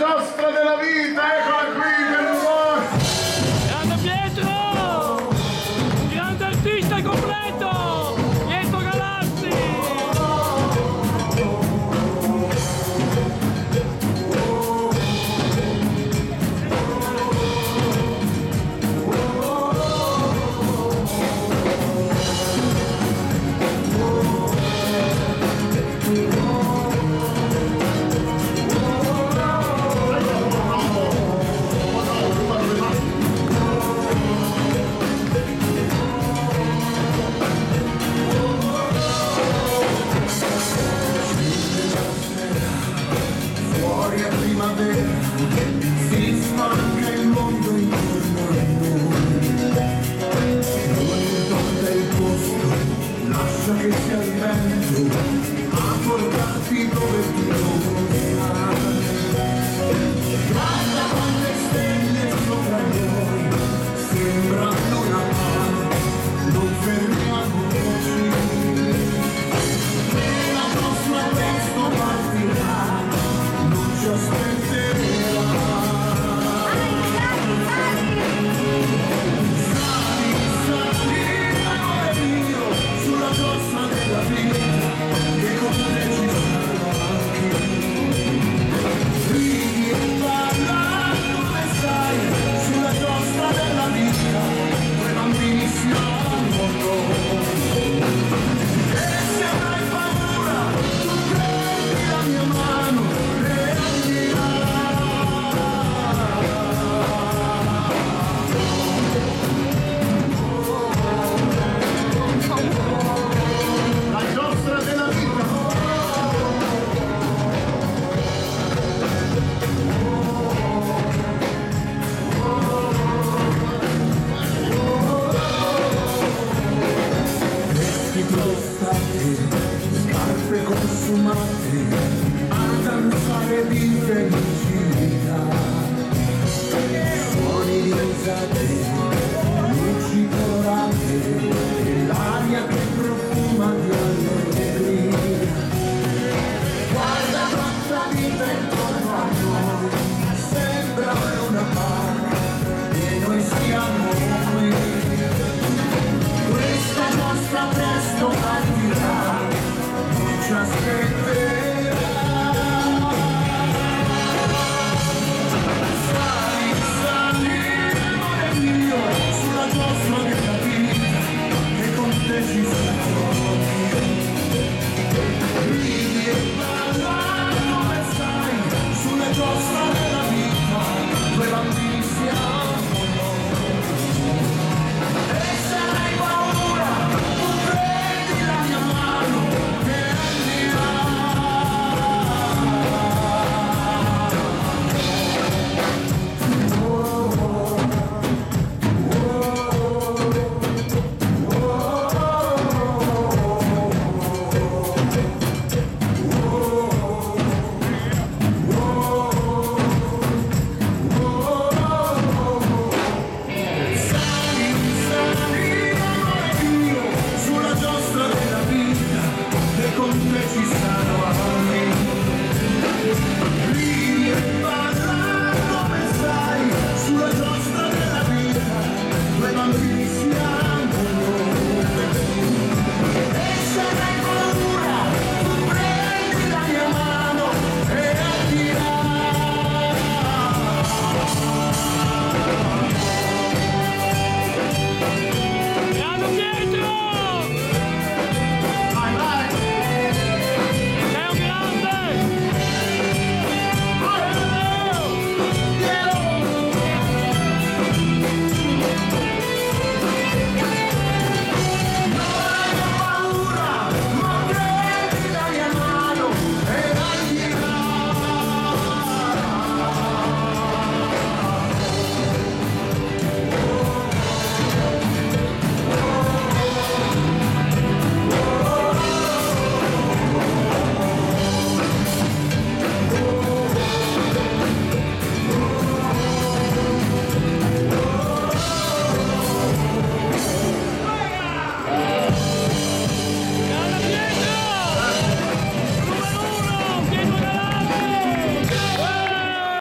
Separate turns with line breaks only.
giostra della vita,
day. notti a danzare di felicità, suoni di usadina.